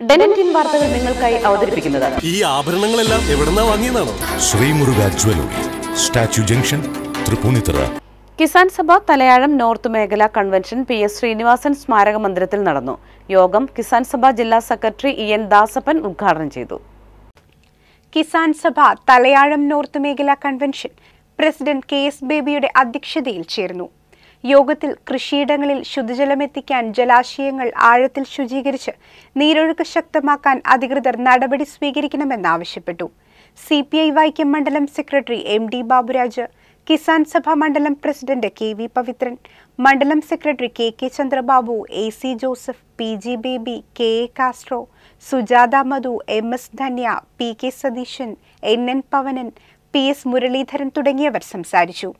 വാർത്തകൾ നിങ്ങൾക്കായി അവതരിപ്പിക്കുന്നത്. ഈ ആഭരണങ്ങളെല്ലാം എവിടെന്നാ വാങ്ങിയതാണോ Sreemuruka jewellery statue junction Tripunithura. Kisan Sabha Thalayazham north മേഖല കൺവെൻഷൻ പി എസ് ശ്രീനിവാസൻ സ്മാരക മന്ദിരത്തിൽ നടന്നു. യോഗം കിസാൻ സഭ ജില്ലാ സെക്രട്ടറി ഇ എൻ ദാസപ്പൻ ഉദ്ഘാടനം ചെയ്തു. കിസാൻ സഭ തലയാഴം നോർത്ത് മേഖല കൺവെൻഷൻ പ്രസിഡന്റ് കെ എസ് ബേബിയുടെ അധ്യക്ഷതയിൽ ചേർന്നു. യോഗത്തിൽ കൃഷിയിടങ്ങളിൽ ശുദ്ധജലമെത്തിക്കാൻ ജലാശയങ്ങൾ ആഴത്തിൽ ശുചീകരിച്ച് നീരൊഴുക്ക് ശക്തമാക്കാൻ അധികൃതർ നടപടി സ്വീകരിക്കണമെന്നാവശ്യപ്പെട്ടു. സി പി ഐ വൈക്കം മണ്ഡലം secretary M D Baburaj Kisan Sabha മണ്ഡലം പ്രസിഡന്റ് കെ വി പവിത്രൻ മണ്ഡലം secretary K K Chandrababu A C Joseph P G Baby K A Castro Sujatha Madhu M S Dhanya P K Satheesan N N Pavanan P S Muraleedharan തുടങ്ങിയവർ സംസാരിച്ചു.